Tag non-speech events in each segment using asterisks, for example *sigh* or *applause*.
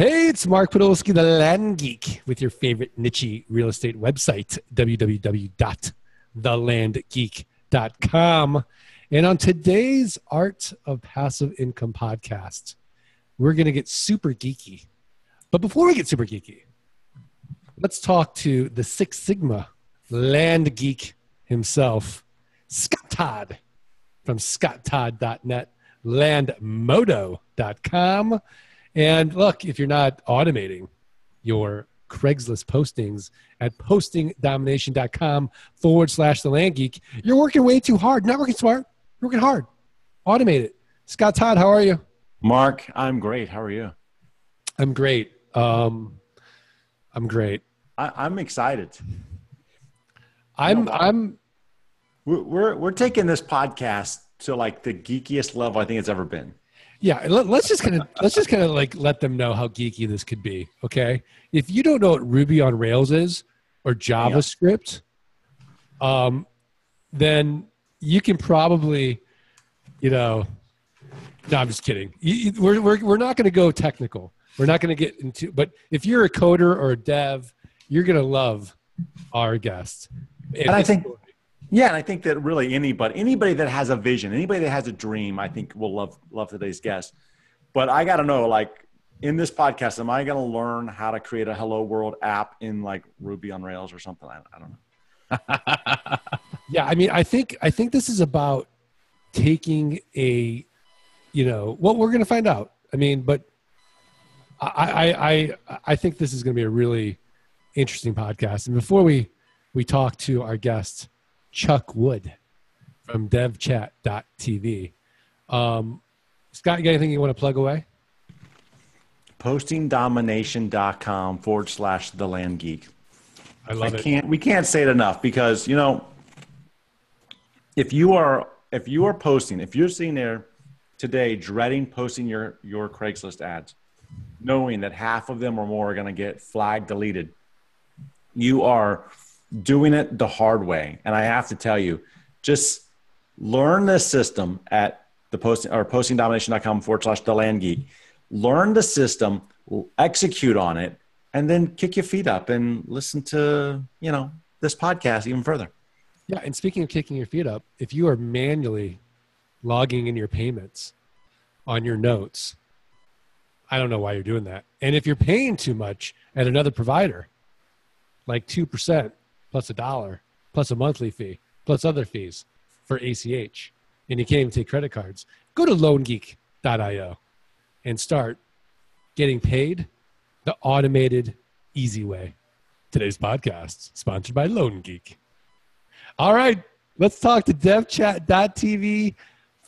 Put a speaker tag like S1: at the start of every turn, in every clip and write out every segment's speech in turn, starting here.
S1: Hey, it's Mark Podolsky, the Land Geek, with your favorite niche real estate website, www.thelandgeek.com. And on today's Art of Passive Income podcast, we're going to get super geeky. But before we get super geeky, let's talk to the Six Sigma land geek himself, Scott Todd from scotttodd.net, landmodo.com. And look, if you're not automating your Craigslist postings at postingdomination.com forward slash the land geek, you're working way too hard. Not working smart, you're working hard. Automate it. Scott Todd, how are you?
S2: Mark, I'm great. How are you?
S1: I'm great. Um, I'm great.
S2: I, am excited.
S1: I'm I'm
S2: we're, we're we're taking this podcast to like the geekiest level I think it's ever been.
S1: Yeah, let, us just kind of let's just kind of like let them know how geeky this could be. Okay, if you don't know what Ruby on Rails is or JavaScript, yeah. um, then you can probably, you know, no, I'm just kidding. You, we're we're we're not going to go technical. We're not going to get into. But if you're a coder or a dev, you're going to love our guest.
S2: And I think yeah, and I think that really anybody anybody that has a vision, anybody that has a dream, I think will love love today's guest. But I got to know, like in this podcast, am I going to learn how to create a Hello World app in like Ruby on Rails or something? I, I don't
S1: know. *laughs* yeah, I mean, I think I think this is about taking a, you know, what we're going to find out. I mean, but I I I, I think this is going to be a really interesting podcast. And before we we talk to our guest Chuck Wood from devchat.tv. Um, Scott, you got anything you want to plug away?
S2: Postingdomination.com forward slash the land geek.
S1: I love
S2: I
S1: it.
S2: Can't, we can't say it enough because, you know, if you are if you are posting, if you're sitting there today dreading posting your your Craigslist ads, knowing that half of them or more are going to get flagged deleted, you are doing it the hard way. And I have to tell you, just learn this system at the posting or postingdomination.com forward slash the land geek. Learn the system, execute on it, and then kick your feet up and listen to, you know, this podcast even further.
S1: Yeah. And speaking of kicking your feet up, if you are manually logging in your payments on your notes, I don't know why you're doing that. And if you're paying too much at another provider, like 2%, plus a dollar, plus a monthly fee, plus other fees for ACH, and you can't even take credit cards, go to loangeek.io and start getting paid the automated, easy way. Today's podcast sponsored by Loan Geek. All right, let's talk to devchat.tv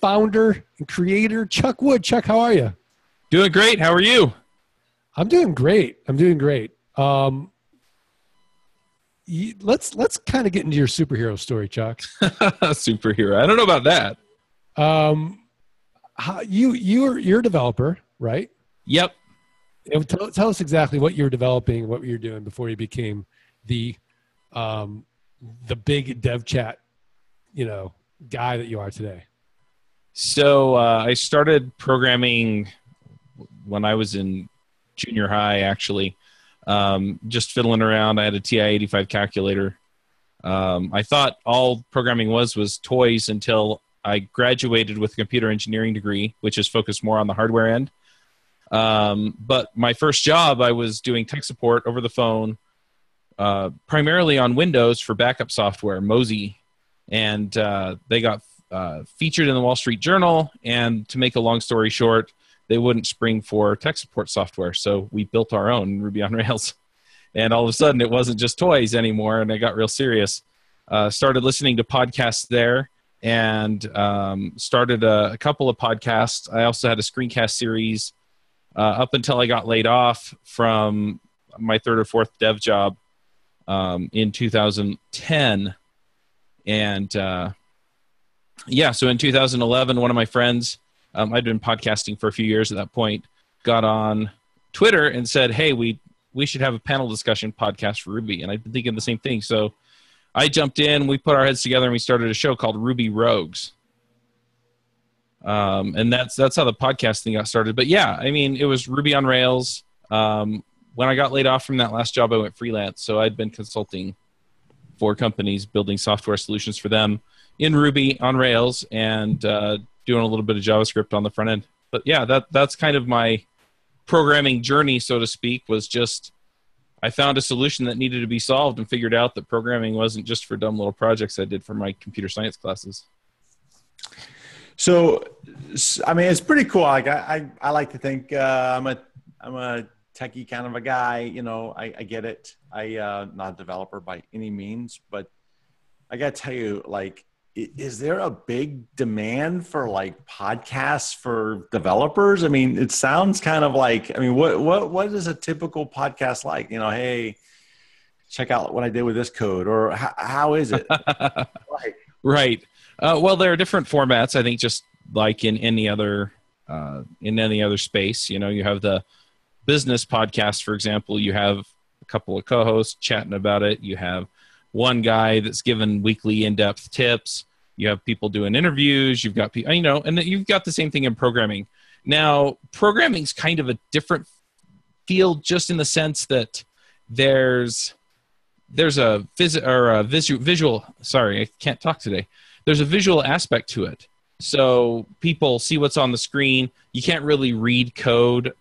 S1: founder and creator Chuck Wood. Chuck, how are you?
S3: Doing great. How are you?
S1: I'm doing great. I'm doing great. Um, let's let's kind of get into your superhero story, Chuck. *laughs*
S3: superhero. I don't know about that.
S1: Um, how, you you're you're a developer, right?
S3: Yep.
S1: tell, tell us exactly what you're developing, what you're doing before you became the um, the big dev chat, you know, guy that you are today.
S3: So uh, I started programming when I was in junior high, actually um, just fiddling around. I had a TI-85 calculator. Um, I thought all programming was was toys until I graduated with a computer engineering degree, which is focused more on the hardware end. Um, but my first job, I was doing tech support over the phone, uh, primarily on Windows for backup software, Mozy, and uh, they got uh, featured in the Wall Street Journal. And to make a long story short, they wouldn't spring for tech support software. So we built our own Ruby on Rails. *laughs* And all of a sudden, it wasn't just toys anymore, and I got real serious. Uh, started listening to podcasts there and um, started a, a, couple of podcasts. I also had a screencast series uh, up until I got laid off from my third or fourth dev job um, in 2010. And uh, yeah, so in 2011, one of my friends um, I'd been podcasting for a few years at that point. Got on Twitter and said, "Hey, we we should have a panel discussion podcast for Ruby." And I've been thinking the same thing. So I jumped in. We put our heads together and we started a show called Ruby Rogues. Um, and that's that's how the podcast thing got started. But yeah, I mean, it was Ruby on Rails. Um, when I got laid off from that last job, I went freelance. So I'd been consulting for companies, building software solutions for them in Ruby on Rails, and uh, doing a little bit of JavaScript on the front end. But yeah, that that's kind of my programming journey, so to speak. Was just I found a solution that needed to be solved and figured out that programming wasn't just for dumb little projects I did for my computer science classes.
S2: So, I mean, it's pretty cool. Like I, I, I like to think uh, I'm a, I'm a techie kind of a guy. You know, I, I get it. I, uh, not a developer by any means, but I got to tell you, like, is there a big demand for like podcasts for developers? I mean, it sounds kind of like, I mean, what, what, what is a typical podcast like? You know, hey, check out what I did with this code, or how, how is it? *laughs*
S3: like, right. Uh, well, there are different formats. I think just like in any other uh, in any other space, you know, you have the business podcast, for example. You have a couple of co-hosts chatting about it. You have one guy that's given weekly in-depth tips. You have people doing interviews. You've got people, you know, and you've got the same thing in programming. Now, programming is kind of a different field, just in the sense that there's there's a phys- or a visual, visual. Sorry, I can't talk today there's a visual aspect to it. So people see what's on the screen. You can't really read code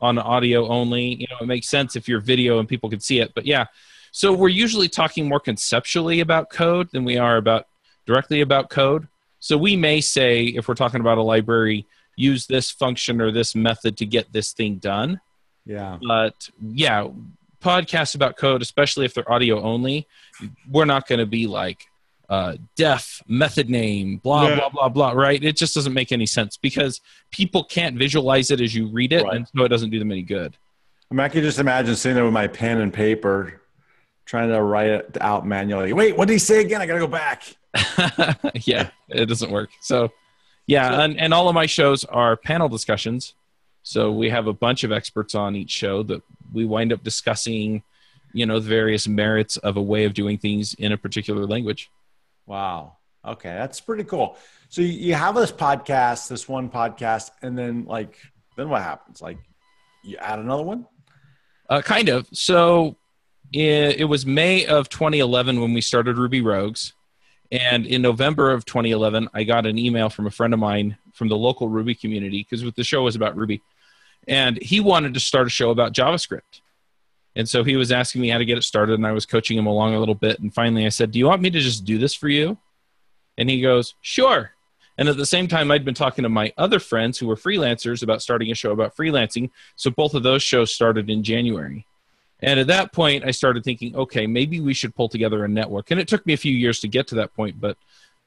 S3: on audio only. You know, it makes sense if you're video and people can see it. But yeah, so we're usually talking more conceptually about code than we are about directly about code. So we may say, if we're talking about a library, use this function or this method to get this thing done.
S2: Yeah.
S3: But yeah, podcasts about code, especially if they're audio only, we're not going to be like, uh, def method name, blah yeah. blah blah blah. Right? It just doesn't make any sense because people can't visualize it as you read it, right. and so it doesn't do them any good.
S2: I mean, I can just imagine sitting there with my pen and paper, trying to write it out manually. Wait, what did he say again? I got to go back. *laughs*
S3: yeah, it doesn't work. So, yeah, and, and all of my shows are panel discussions. So we have a bunch of experts on each show that we wind up discussing, you know, the various merits of a way of doing things in a particular language.
S2: Wow. Okay, that's pretty cool. So you have this podcast, this one podcast, and then like, then what happens? Like, you add another one?
S3: Uh, kind of. So it, was May of 2011 when we started Ruby Rogues, and in November of 2011, I got an email from a friend of mine from the local Ruby community because the show was about Ruby, and he wanted to start a show about JavaScript. And so he was asking me how to get it started, and I was coaching him along a little bit. And finally, I said, Do you want me to just do this for you? And he goes, Sure. And at the same time, I'd been talking to my other friends who were freelancers about starting a show about freelancing. So both of those shows started in January. And at that point, I started thinking, okay, maybe we should pull together a network. And it took me a few years to get to that point, but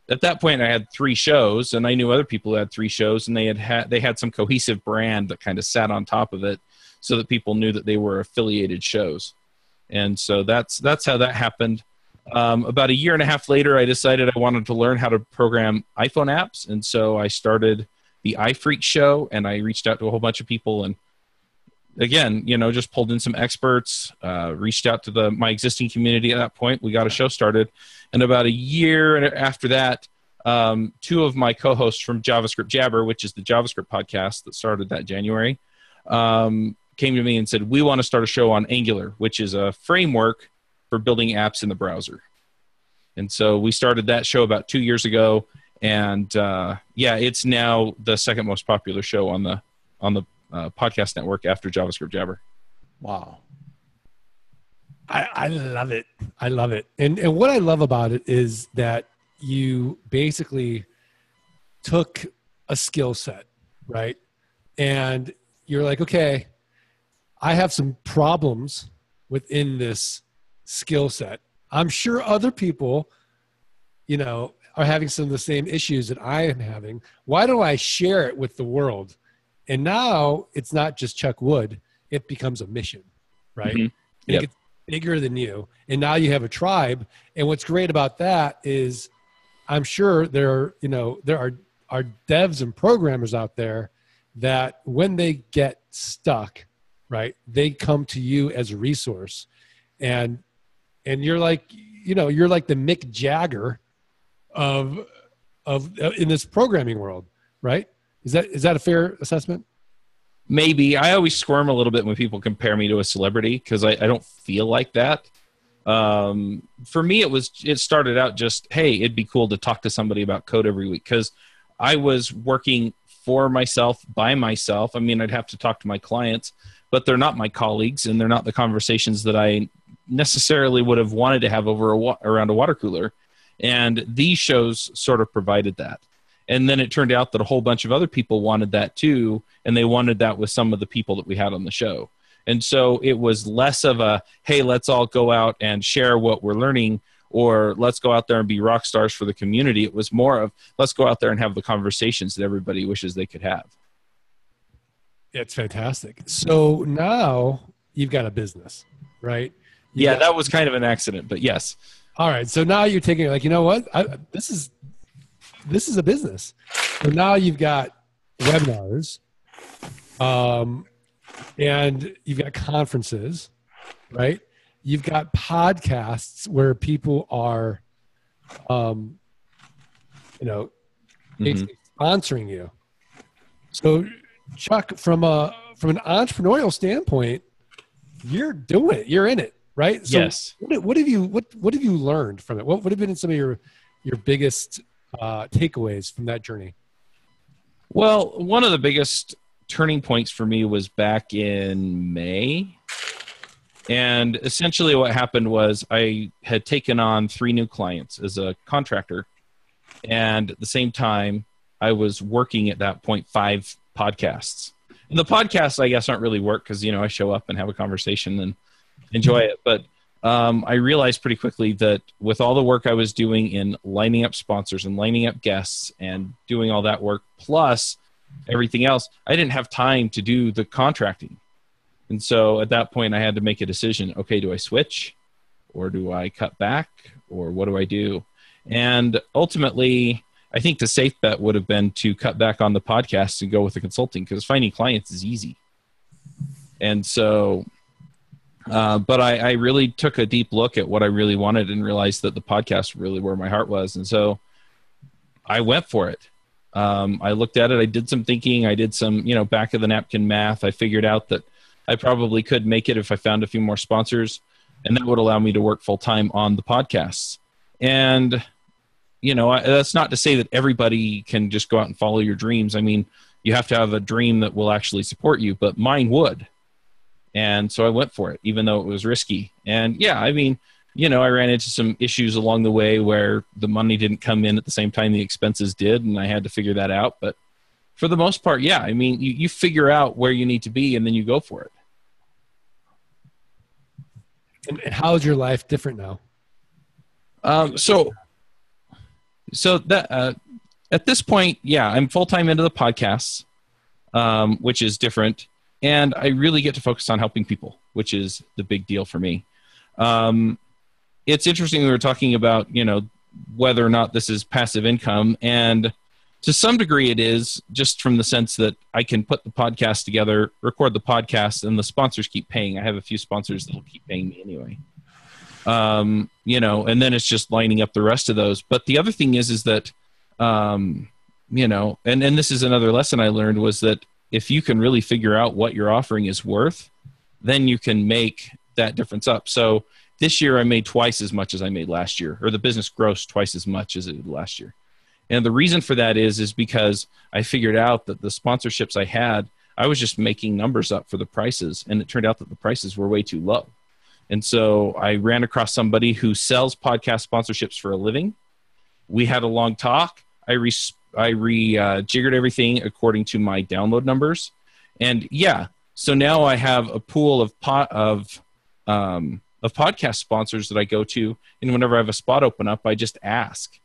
S3: at that point, I had three shows, and I knew other people who had three shows, and they had had they had some cohesive brand that kind of sat on top of it so that people knew that they were affiliated shows. And so that's that's how that happened. Um, about a year and a half later, I decided I wanted to learn how to program iPhone apps, and so I started the iPhreak show, and I reached out to a whole bunch of people, and again, you know, just pulled in some experts, uh, reached out to the my existing community at that point. We got a show started, and about a year after that, um, two of my co-hosts from JavaScript Jabber, which is the JavaScript podcast that started that January, um, came to me and said, We want to start a show on Angular, which is a framework for building apps in the browser. And so we started that show about two years ago. And uh, yeah, it's now the second most popular show on the on the uh, podcast network after JavaScript Jabber.
S2: Wow.
S1: I, I love it. I love it. And and what I love about it is that you basically took a skill set, right? And you're like, okay, I have some problems within this skill set. I'm sure other people, you know, are having some of the same issues that I am having. Why don't I share it with the world? And now it's not just Chuck Wood, it becomes a mission, right? Mm-hmm. Yep. It gets bigger than you. And now you have a tribe. And what's great about that is I'm sure there are, you know, there are, are devs and programmers out there that when they get stuck, right they come to you as a resource and and you're like you know you're like the mick jagger of of uh, in this programming world right is that is that a fair assessment
S3: maybe I always squirm a little bit when people compare me to a celebrity because I, I don't feel like that. Um, for me, it was it started out just hey, it'd be cool to talk to somebody about code every week because I was working for myself by myself. I mean, I'd have to talk to my clients, but they're not my colleagues and they're not the conversations that I necessarily would have wanted to have over a wa- around a water cooler. And these shows sort of provided that. And then it turned out that a whole bunch of other people wanted that too, and they wanted that with some of the people that we had on the show. And so it was less of a, hey, let's all go out and share what we're learning, or let's go out there and be rock stars for the community. It was more of, let's go out there and have the conversations that everybody wishes they could have.
S1: It's fantastic. So now you've got a business, right? You
S3: yeah,
S1: got-
S3: that was kind of an accident, but yes.
S1: All right. So now you're taking like, you know what? I, this is this is a business. So now you've got webinars, um, and you've got conferences, right? You've got podcasts where people are, um, you know,
S3: Mhm.
S1: sponsoring you. So, Chuck, from a from an entrepreneurial standpoint, you're doing it. You're in it, right? So
S3: yes.
S1: what, what have you what what have you learned from it? What would have been some of your your biggest uh, takeaways from that journey?
S3: Well, one of the biggest turning points for me was back in May. And essentially, what happened was I had taken on three new clients as a contractor. And at the same time, I was working at that point five podcasts. And the podcasts, I guess, aren't really work because, you know, I show up and have a conversation and enjoy it. But um, I realized pretty quickly that with all the work I was doing in lining up sponsors and lining up guests and doing all that work, plus everything else, I didn't have time to do the contracting. And so at that point, I had to make a decision okay, do I switch or do I cut back or what do I do? And ultimately, I think the safe bet would have been to cut back on the podcast and go with the consulting because finding clients is easy. And so uh, but I, I really took a deep look at what I really wanted and realized that the podcast really where my heart was. And so I went for it. Um, I looked at it. I did some thinking. I did some, you know, back of the napkin math. I figured out that I probably could make it if I found a few more sponsors, and that would allow me to work full time on the podcasts. And you know, I, that's not to say that everybody can just go out and follow your dreams. I mean, you have to have a dream that will actually support you, but mine would. And so I went for it, even though it was risky. And yeah, I mean, you know, I ran into some issues along the way where the money didn't come in at the same time the expenses did, and I had to figure that out. But for the most part, yeah, I mean, you, you figure out where you need to be and then you go for it.
S1: And and how is your life different now?
S3: Um, so, so that uh, at this point, yeah, I'm full time into the podcasts, um, which is different, and I really get to focus on helping people, which is the big deal for me. Um, it's interesting we were talking about, you know, whether or not this is passive income, and to some degree, it is just from the sense that I can put the podcast together, record the podcast, and the sponsors keep paying. I have a few sponsors that will keep paying me anyway um, you know, and then it's just lining up the rest of those. But the other thing is, is that, um, you know, and and this is another lesson I learned was that if you can really figure out what your offering is worth, then you can make that difference up. So this year I made twice as much as I made last year, or the business grossed twice as much as it did last year. And the reason for that is is because I figured out that the sponsorships I had, I was just making numbers up for the prices, and it turned out that the prices were way too low. And so I ran across somebody who sells podcast sponsorships for a living. We had a long talk. I re I re uh, jiggered everything according to my download numbers, and yeah, so now I have a pool of pot of um, of podcast sponsors that I go to, and whenever I have a spot open up, I just ask,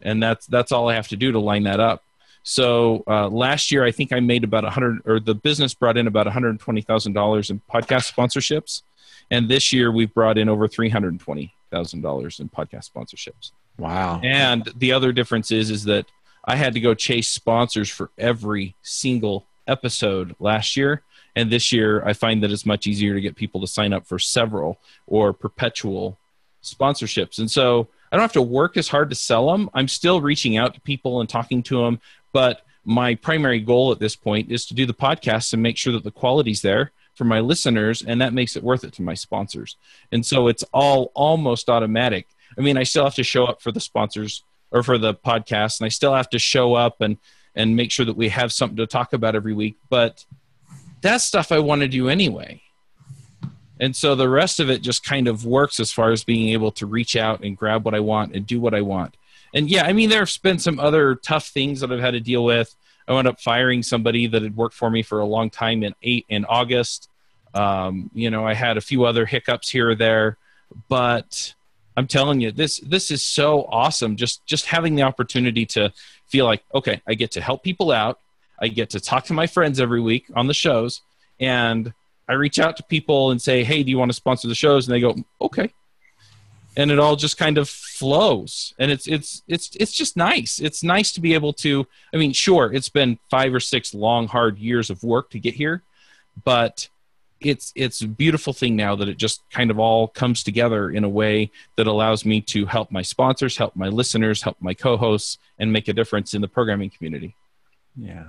S3: and that's that's all I have to do to line that up. So uh, last year, I think I made about a hundred, or the business brought in about one hundred twenty thousand dollars in podcast sponsorships, and this year we've brought in over three hundred twenty thousand dollars in podcast sponsorships.
S2: Wow.
S3: And the other difference is is that I had to go chase sponsors for every single episode last year. And this year I find that it's much easier to get people to sign up for several or perpetual sponsorships. And so I don't have to work as hard to sell them. I'm still reaching out to people and talking to them, but my primary goal at this point is to do the podcast and make sure that the quality's there for my listeners and that makes it worth it to my sponsors and so it's all almost automatic i mean i still have to show up for the sponsors or for the podcast and i still have to show up and and make sure that we have something to talk about every week but that's stuff i want to do anyway. And so the rest of it just kind of works as far as being able to reach out and grab what i want and do what i want. And yeah i mean there have been some other tough things that i've had to deal with. I wound up firing somebody that had worked for me for a long time in eight in August. Um, you know, I had a few other hiccups here or there, but I'm telling you, this this is so awesome. Just just having the opportunity to feel like, okay, I get to help people out. I get to talk to my friends every week on the shows, and I reach out to people and say, hey, do you want to sponsor the shows? And they go, okay and it all just kind of flows and it's it's it's it's just nice it's nice to be able to i mean sure it's been five or six long hard years of work to get here but it's it's a beautiful thing now that it just kind of all comes together in a way that allows me to help my sponsors help my listeners help my co-hosts and make a difference in the programming community.
S2: Yeah.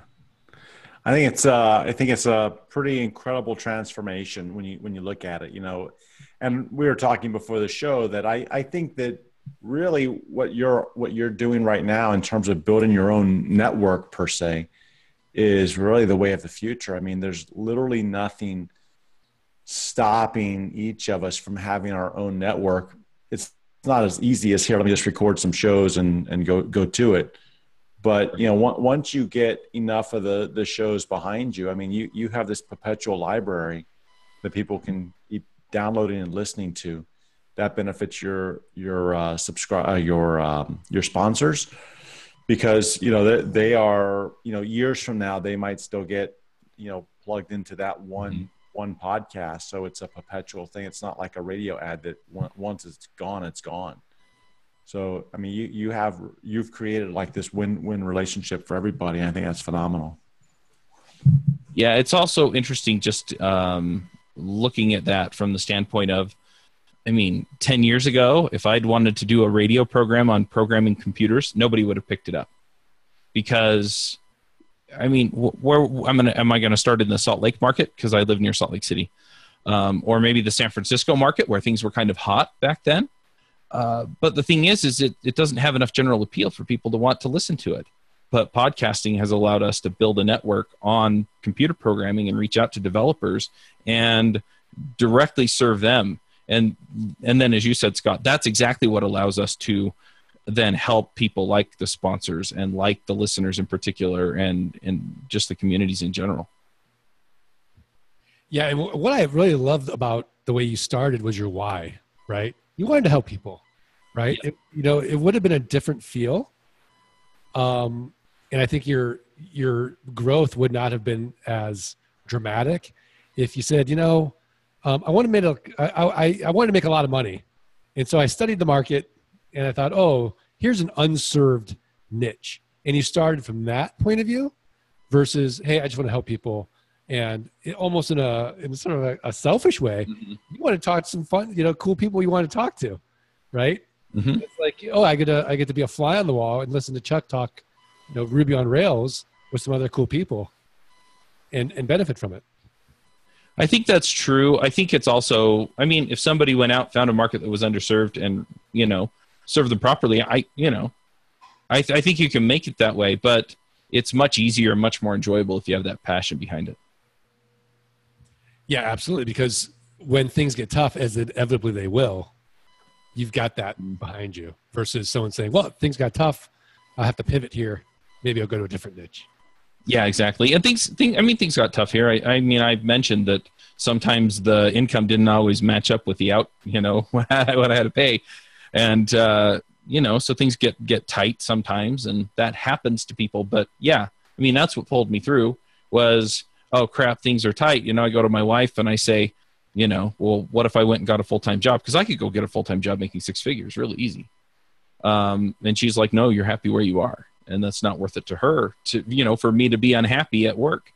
S2: I think it's uh i think it's a pretty incredible transformation when you when you look at it you know? And we were talking before the show that I, I think that really what you're what you're doing right now in terms of building your own network per se is really the way of the future. I mean, there's literally nothing stopping each of us from having our own network. It's not as easy as here. Let me just record some shows and and go go to it. But you know, once you get enough of the the shows behind you, I mean, you you have this perpetual library that people can keep downloading and listening to that benefits your your uh, subscribe uh, your um, your sponsors because you know they, they are you know years from now they might still get you know plugged into that one mm-hmm. One podcast so it's a perpetual thing. It's not like a radio ad that once it's gone it's gone. So i mean you you have you've created like this win-win relationship for everybody i think that's phenomenal.
S3: Yeah it's also interesting just um looking at that from the standpoint of I mean, 10 years ago, if I'd wanted to do a radio program on programming computers, nobody would have picked it up. Because, I mean, where I'm gonna, am I going to start in the Salt Lake market? Because I live near Salt Lake City. Um, or maybe the San Francisco market where things were kind of hot back then. Uh, but the thing is, is it, it doesn't have enough general appeal for people to want to listen to it but podcasting has allowed us to build a network on computer programming and reach out to developers and directly serve them and and then as you said scott that's exactly what allows us to then help people like the sponsors and like the listeners in particular and and just the communities in general.
S1: Yeah and what i really loved about the way you started was your why right? You wanted to help people right? Yeah. it, you know it would have been a different feel um and I think your your growth would not have been as dramatic if you said, you know, um, I want to make a, I, I, I wanted to make a lot of money, and so I studied the market, and I thought, oh, here's an unserved niche, and you started from that point of view, versus, hey, I just want to help people, and it, almost in a in sort of a, a selfish way, mm-hmm. you want to talk to some fun, you know, cool people you want to talk to, right? Mm-hmm. It's like, oh, I get to I get to be a fly on the wall and listen to Chuck talk you know Ruby on Rails with some other cool people, and and benefit from it.
S3: I think that's true. I think it's also. I mean, if somebody went out found a market that was underserved and you know served them properly, I you know, I th- I think you can make it that way, but it's much easier, much more enjoyable if you have that passion behind it.
S1: Yeah, absolutely. Because when things get tough, as inevitably they will, you've got that mm. behind you versus someone saying, "Well, things got tough. I have to pivot here maybe I'll go to a different niche.
S3: Yeah, exactly. And things, things I mean, things got tough here. I, I mean, I mentioned that sometimes the income didn't always match up with the out, you know, *laughs* what I had to pay. And, uh, you know, so things get, get tight sometimes and that happens to people. But yeah, I mean, that's what pulled me through was, oh crap, things are tight. You know, I go to my wife and I say, you know, well, what if I went and got a full time job? Because I could go get a full time job making six figures really easy. Um, and she's like, no, you're happy where you are and that's not worth it to her to you know for me to be unhappy at work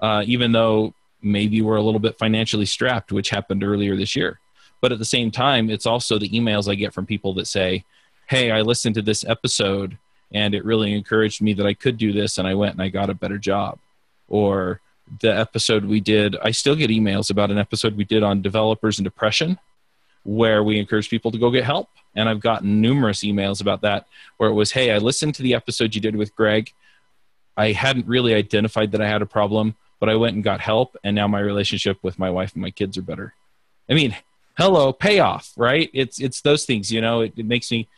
S3: uh, even though maybe we're a little bit financially strapped which happened earlier this year but at the same time it's also the emails i get from people that say hey i listened to this episode and it really encouraged me that I could do this, and I went and I got a better job. Or the episode we did, I still get emails about an episode we did on developers and depression, where we encourage people to go get help. And I've gotten numerous emails about that, where it was, "Hey, I listened to the episode you did with Greg. I hadn't really identified that I had a problem, but I went and got help, and now my relationship with my wife and my kids are better." I mean, hello, payoff, right? It's it's those things, you know. It, it makes me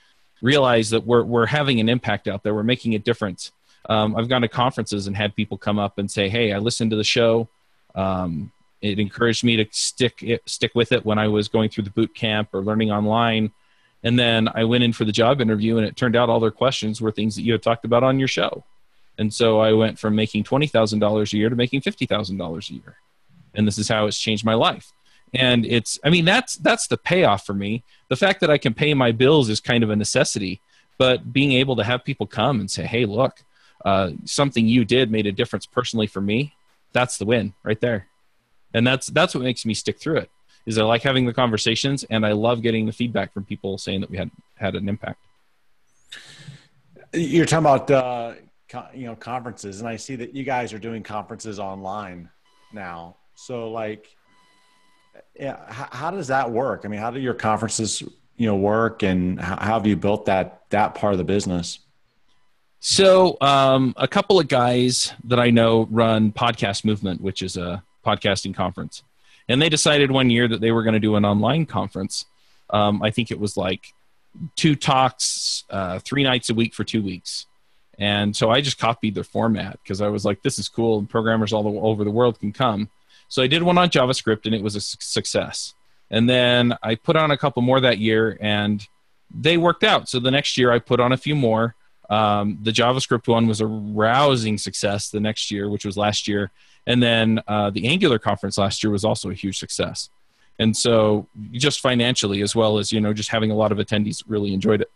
S3: realize that we're we're having an impact out there. We're making a difference. Um, I've gone to conferences and had people come up and say, "Hey, I listened to the show. Um, it encouraged me to stick it, stick with it when I was going through the boot camp or learning online." And then I went in for the job interview, and it turned out all their questions were things that you had talked about on your show. And so I went from making twenty thousand dollars a year to making fifty thousand dollars a year, and this is how it's changed my life and it's i mean that's that's the payoff for me. The fact that i can pay my bills is kind of a necessity but being able to have people come and say hey look uh, something you did made a difference personally for me that's the win right there. And that's that's what makes me stick through it is i like having the conversations and i love getting the feedback from people saying that we had had an impact.
S2: You're talking about uh, you know conferences and i see that you guys are doing conferences online now. So like yeah how, how, does that work? I mean how do your conferences you know work and how, have you built that that part of the business?
S3: So um, a couple of guys that i know run podcast movement which is a podcasting conference. And they decided one year that they were going to do an online conference. Um, i think it was like two talks uh, three nights a week for two weeks. And so i just copied their format because i was like this is cool. And programmers all over the world can come so I did one on JavaScript and it was a success. And then I put on a couple more that year and they worked out. So the next year I put on a few more. Um, the JavaScript one was a rousing success the next year, which was last year. And then uh, the Angular conference last year was also a huge success. And so just financially, as well as, you know, just having a lot of attendees really enjoyed it.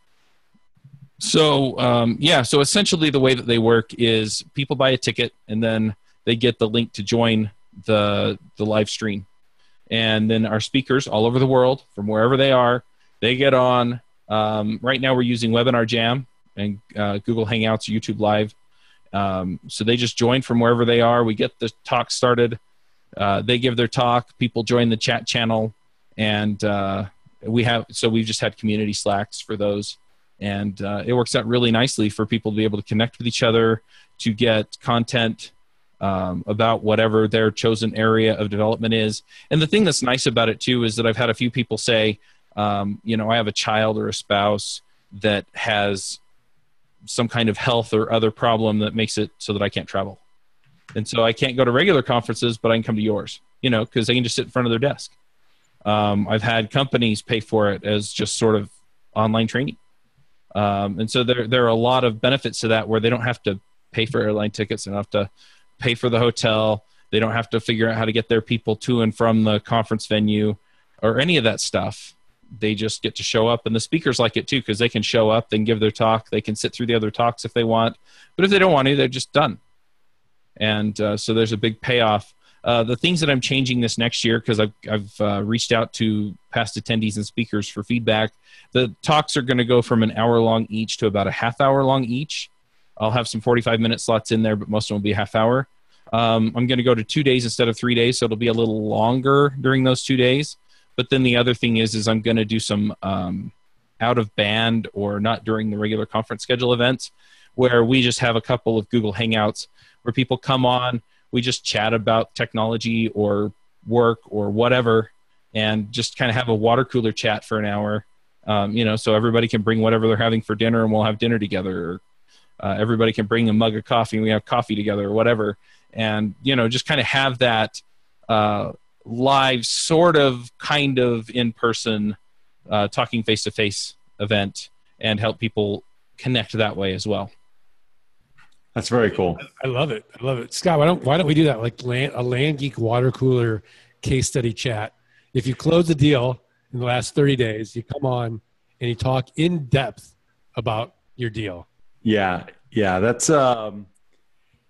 S3: So um, yeah, so essentially the way that they work is people buy a ticket and then they get the link to join the the live stream, and then our speakers all over the world from wherever they are, they get on. Um, right now, we're using WebinarJam and uh, Google Hangouts, YouTube Live. Um, so they just join from wherever they are. We get the talk started. Uh, they give their talk. People join the chat channel, and uh, we have so we've just had community slacks for those, and uh, it works out really nicely for people to be able to connect with each other, to get content um, about whatever their chosen area of development is. And the thing that's nice about it too is that I've had a few people say, um, you know, I have a child or a spouse that has some kind of health or other problem that makes it so that I can't travel. And so I can't go to regular conferences, but I can come to yours, you know, because they can just sit in front of their desk. Um, I've had companies pay for it as just sort of online training. Um, and so there, there are a lot of benefits to that where they don't have to pay for airline tickets and have to pay for the hotel. They don't have to figure out how to get their people to and from the conference venue or any of that stuff. They just get to show up, and the speakers like it too because they can show up, they can give their talk, they can sit through the other talks if they want. But if they don't want to, they're just done. And uh, so there's a big payoff. Uh, the things that I'm changing this next year because I've, I've uh, reached out to past attendees and speakers for feedback. The talks are going to go from an hour long each to about a half hour long each. I'll have some 45 minute slots in there, but most of them will be half hour. Um, I'm going to go to two days instead of three days, so it'll be a little longer during those two days. But then the other thing is, is I'm going to do some um, out of band or not during the regular conference schedule events, where we just have a couple of Google Hangouts where people come on, we just chat about technology or work or whatever, and just kind of have a water cooler chat for an hour. Um, you know, so everybody can bring whatever they're having for dinner, and we'll have dinner together. Or uh, everybody can bring a mug of coffee, and we have coffee together, or whatever. And you know just kind of have that uh, live sort of kind of in person uh, talking face to face event and help people connect that way as well.
S2: That's very cool.
S1: I love it. I love it. Scott why don't why don't we do that? Like land, a land geek water cooler case study chat. If you close the deal in the last 30 days you come on and you talk in depth about your deal
S2: yeah yeah that's um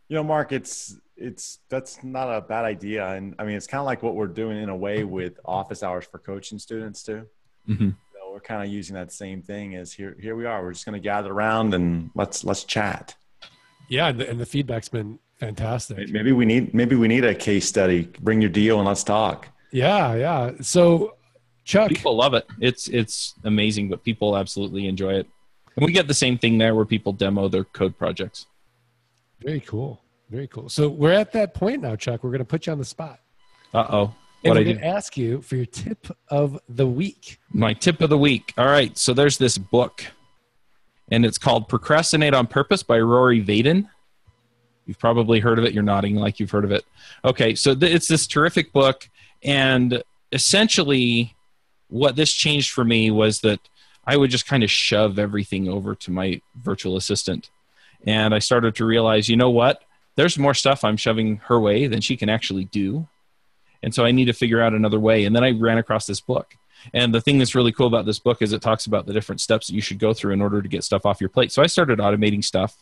S2: you know mark it's it's that's not a bad idea and i mean it's kind of like what we're doing in a way with office hours for coaching students too mm-hmm. you know, we're kind of using that same thing as here. Here we are. We're just going to gather around and let's let's chat.
S1: Yeah, and the, and the feedback's been fantastic.
S2: Maybe we need maybe we need a case study. Bring your deal and let's talk.
S1: Yeah, yeah. So, Chuck,
S3: People love it. It's it's amazing, but people absolutely enjoy it. And we get the same thing there where people demo their code projects.
S1: very cool, very cool. So we're at that point now, Chuck. We're going to put you on the spot,
S3: Uh oh. What I
S1: to ask you for your tip of the week.
S3: My tip of the week. All right. So there's this book, and it's called Procrastinate on Purpose by Rory Vaden. You've probably heard of it. You're nodding like you've heard of it. Okay. So th- it's this terrific book. And essentially, what this changed for me was that I would just kind of shove everything over to my virtual assistant. And I started to realize, you know what? There's more stuff I'm shoving her way than she can actually do. And so I need to figure out another way. And then I ran across this book. And the thing that's really cool about this book is it talks about the different steps that you should go through in order to get stuff off your plate. So I started automating stuff.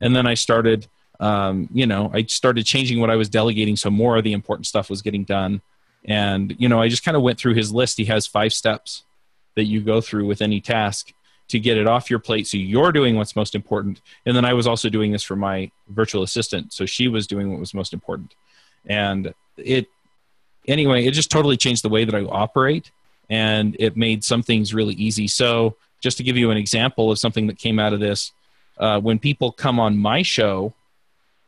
S3: And then I started, um, you know, I started changing what I was delegating so more of the important stuff was getting done. And, you know, I just kind of went through his list. He has five steps that you go through with any task to get it off your plate. So you're doing what's most important. And then I was also doing this for my virtual assistant. So she was doing what was most important. And it, anyway, it just totally changed the way that I operate and it made some things really easy. So, just to give you an example of something that came out of this, uh, when people come on my show,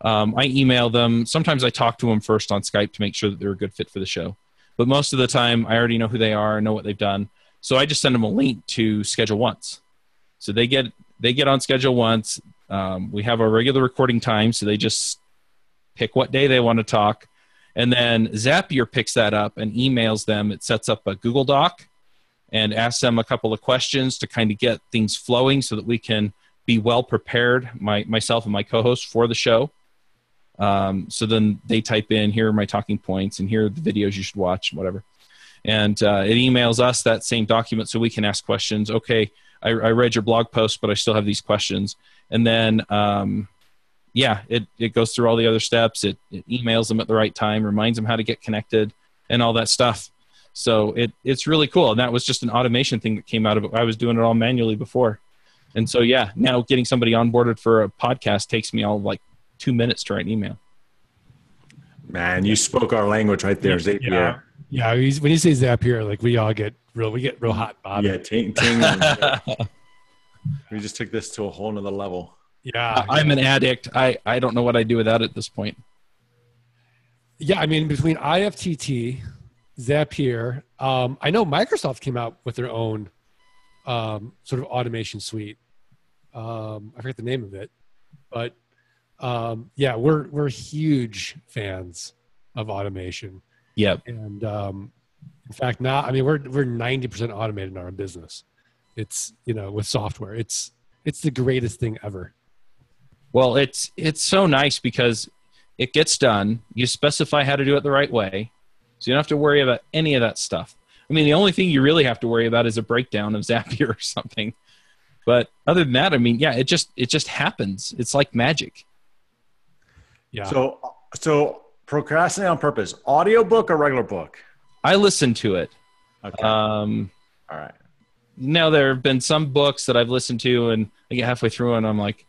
S3: um, I email them. Sometimes I talk to them first on Skype to make sure that they're a good fit for the show. But most of the time, I already know who they are, know what they've done. So I just send them a link to ScheduleOnce. So they get they get on ScheduleOnce. Um, we have our regular recording time, so they just pick what day they want to talk. And then Zapier picks that up and emails them. It sets up a Google Doc and asks them a couple of questions to kind of get things flowing so that we can be well prepared, my, myself and my co host, for the show. Um, so then they type in, here are my talking points, and here are the videos you should watch, whatever. And uh, it emails us that same document so we can ask questions. Okay, I, I read your blog post, but I still have these questions. And then um, yeah, it, it goes through all the other steps. It, it emails them at the right time, reminds them how to get connected, and all that stuff. So it it's really cool. And that was just an automation thing that came out of it. I was doing it all manually before, and so yeah, now getting somebody onboarded for a podcast takes me all like two minutes to write an email.
S2: Man, you spoke our language right there, Zapier.
S1: Yeah, yeah. he's- When you say Zapier, like we all get real, we get real hot, Bob.
S2: Yeah, ting, ting. *laughs* we just took this to a whole nother level.
S1: yeah.
S3: I'm an addict. I I don't know what I'd do without it at this point.
S1: Yeah, I mean, between IFTTT, Zapier, um, I know Microsoft came out with their own um, sort of automation suite. Um, I forget the name of it, but um, yeah, we're we're huge fans of automation,
S3: Yep.
S1: and um, in fact, now I mean we're we're ninety percent automated in our business. It's you know with software, it's it's the greatest thing ever.
S3: Well, it's it's so nice because it gets done. You specify how to do it the right way, so you don't have to worry about any of that stuff. I mean, the only thing you really have to worry about is a breakdown of *laughs* Zapier or something. But other than that, I mean, yeah, it just it just happens. It's like magic.
S1: Yeah.
S2: So, so procrastinate on purpose. Audiobook or regular book?
S3: I listen to it.
S2: Okay.
S3: Um,
S2: All right.
S3: now there have been some books that I've listened to, and I get halfway through, and I'm like,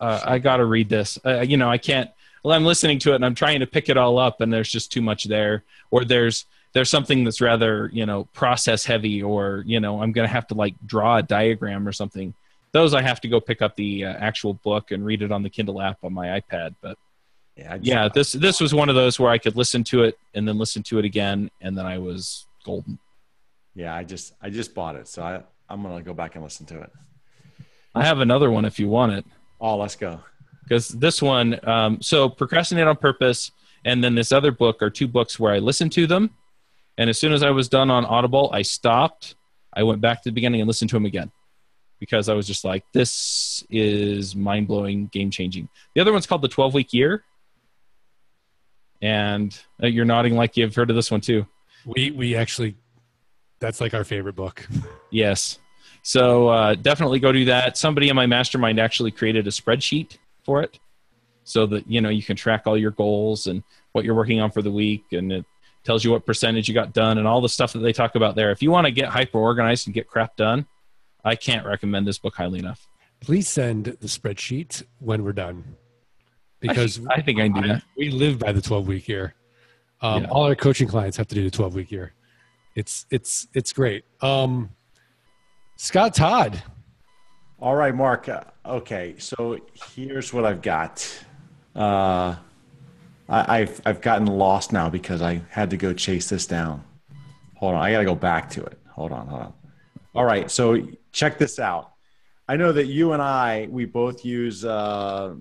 S3: uh, I got to read this. Uh, you know, I can't. Well, I'm listening to it, and I'm trying to pick it all up, and there's just too much there, or there's there's something that's rather you know process heavy, or you know I'm gonna have to like draw a diagram or something. Those I have to go pick up the uh, actual book and read it on the Kindle app on my iPad. But
S2: Yeah. Just-
S3: yeah, this this was one of those where I could listen to it and then listen to it again, and then I was golden.
S2: Yeah. I just, I just bought it, so I, I'm gonna go back and listen to it.
S3: I have another one if you want it.
S2: Oh, let's go.
S3: because this one um, so procrastinate on purpose and then this other book are two books where i listened to them and as soon as i was done on audible i stopped i went back to the beginning and listened to them again because i was just like this is mind-blowing game-changing the other one's called the 12 week year and uh, you're nodding like you've heard of this one too
S1: we we actually that's like our favorite book. *laughs*
S3: Yes. So uh, definitely go do that. Somebody in my mastermind actually created a spreadsheet for it, so that you know you can track all your goals and what you're working on for the week, and it tells you what percentage you got done, and all the stuff that they talk about there. If you want to get hyper organized and get crap done, I can't recommend this book highly enough.
S1: Please send the spreadsheet when we're done, because
S3: I think I can do that.
S1: we live by the 12 week year. Um,
S3: Yeah.
S1: All our coaching clients have to do the 12 week year. It's it's it's great. Um, Scott Todd,
S2: All right, Mark. Uh, okay, so here's what I've got. Uh, I, I've I've gotten lost now because I had to go chase this down. Hold on, I got to go back to it. Hold on, hold on. All right, so check this out. I know that you and I we both use uh,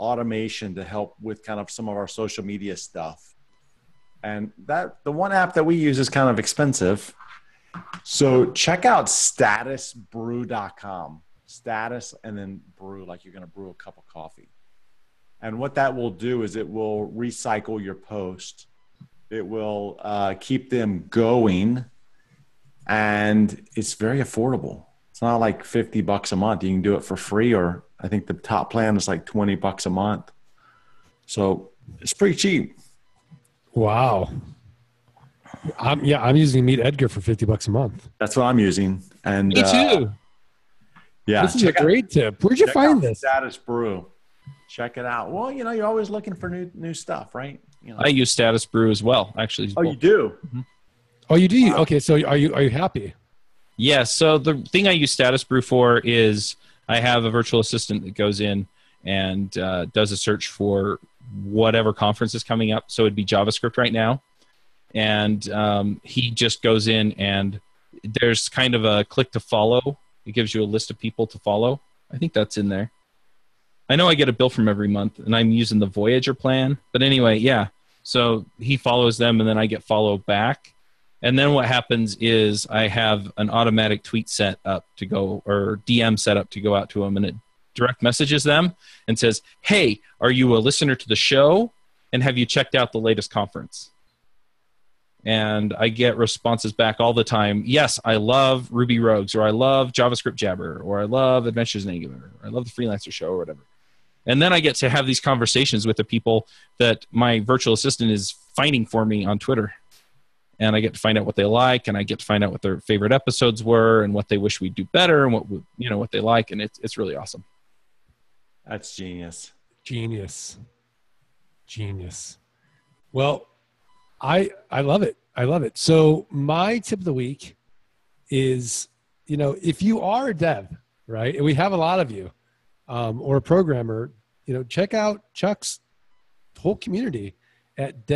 S2: automation to help with kind of some of our social media stuff, and that the one app that we use is kind of expensive. So check out statusbrew.com. Status and then brew, like you're going to brew a cup of coffee. And what that will do is it will recycle your post. It will uh, keep them going, and it's very affordable. It's not like fifty bucks a month. You can do it for free, or I think the top plan is like twenty bucks a month. So it's pretty cheap.
S1: wow. I'm, yeah, I'm using Meet Edgar for 50 bucks a month.
S2: That's what I'm using. And
S3: Me
S2: uh,
S3: too.
S2: yeah,
S1: this is a
S2: check out-
S1: great tip. Where'd you find this?
S2: Status Brew. Check it out. Well, you know, you're always looking for new new stuff, right? You know.
S3: I use Status Brew as well, actually.
S2: oh, you do.
S1: Oh, you do? Okay, so are you are you happy?
S3: Yeah. So the thing I use Status Brew for is I have a virtual assistant that goes in and uh, does a search for whatever conference is coming up. So it'd be JavaScript right now, and um, he just goes in and there's kind of a click to follow. It gives you a list of people to follow. I think that's in there. I know I get a bill from every month, and I'm using the Voyager plan. But anyway, yeah. So he follows them, and then I get followed back. And then what happens is I have an automatic tweet set up to go or DM set up to go out to them and it direct messages them and says, Hey, are you a listener to the show? And have you checked out the latest conference? And I get responses back all the time. Yes, I love Ruby Rogues, or I love JavaScript Jabber, or I love Adventures in Angular, or I love the Freelancer Show, or whatever. And then I get to have these conversations with the people that my virtual assistant is finding for me on Twitter and I get to find out what they like, and I get to find out what their favorite episodes were, and what they wish we'd do better, and what we- you know what they like, and it's it's really awesome.
S2: That's genius.
S1: Genius. Genius. Well, I I love it. I love it. So my tip of the week is, you know, if you are a dev, right, and we have a lot of you, um, or a programmer, you know, check out Chuck's whole community at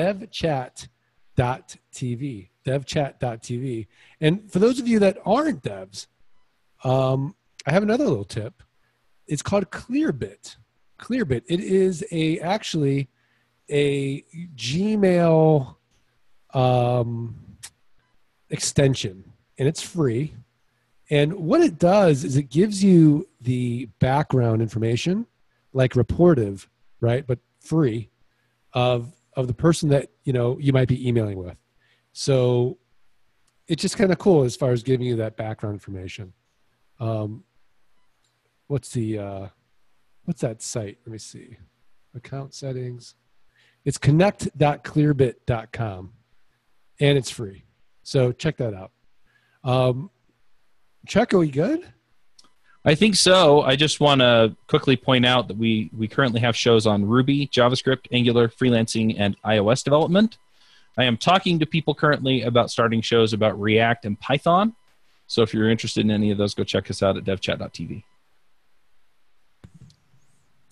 S1: devchat.tv, devchat.tv. And for those of you that aren't devs, um, I have another little tip. It's called Clearbit. Clearbit. It is a actually a Gmail um, extension, and it's free. And what it does is it gives you the background information, like Rapportive, right, but free, of of the person that you know you might be emailing with. So it's just kind of cool as far as giving you that background information. Um, what's the uh, what's that site? Let me see. Account settings. It's connect.clearbit.com and it's free. So check that out. Um, Chuck, are we good?
S3: I think so. I just want to quickly point out that we we currently have shows on Ruby, JavaScript, Angular, freelancing, and iOS development. I am talking to people currently about starting shows about React and Python. So if you're interested in any of those, go check us out at devchat.tv.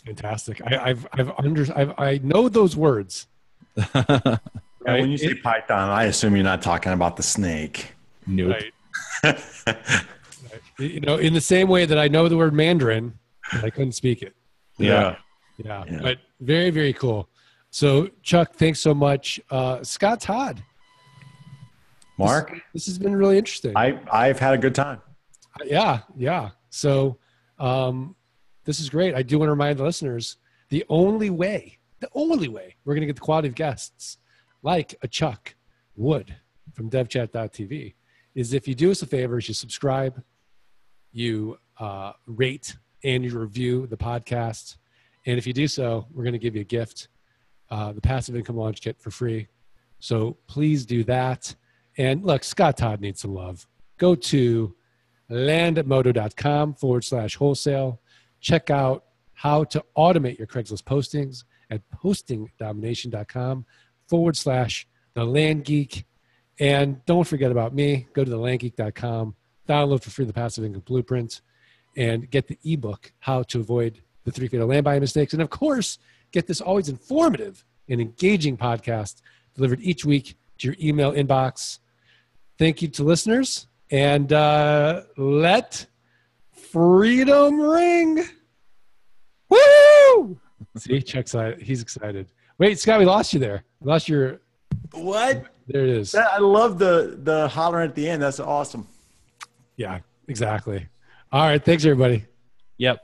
S1: Fantastic. I, I've I've under I've, I know those words. *laughs*
S2: And
S1: Right.
S2: when you say
S1: It-
S2: Python, I assume you're not talking about the snake.
S3: Nope.
S1: Right. *laughs* You know, in the same way that I know the word Mandarin, but I couldn't speak it.
S3: Yeah.
S1: Yeah,
S2: Yeah.
S1: but very very cool. So Chuck, thanks so much. Uh, Scott Todd,
S2: Mark,
S1: this has been really interesting.
S2: I I've had a good time.
S1: yeah, yeah. So um, this is great. I do want to remind the listeners the only way, the only way we're going to get the quality of guests like a Chuck Wood from devchat.tv is if you do us a favor, is you subscribe, you uh, rate, and you review the podcast. And if you do so, we're going to give you a gift, uh, the passive income launch kit for free. So please do that. And look, Scott Todd needs some love. Go to landmodo.com forward slash wholesale. Check out how to automate your Craigslist postings at postingdomination.com forward slash the land geek. And don't forget about me. Go to the landgeek.com, download for free the passive income blueprint, and get the ebook, How to Avoid the Three Fatal Land Buying Mistakes. And of course, get this always informative and engaging podcast delivered each week to your email inbox. Thank you to listeners and uh, let freedom ring. Woo! See, Chuck's he's excited. Wait, Scott, we lost you there. We lost your.
S2: What?
S1: There it is.
S2: I love the the hollering at the end. That's awesome.
S1: Yeah, exactly. All right. Thanks, everybody.
S3: Yep.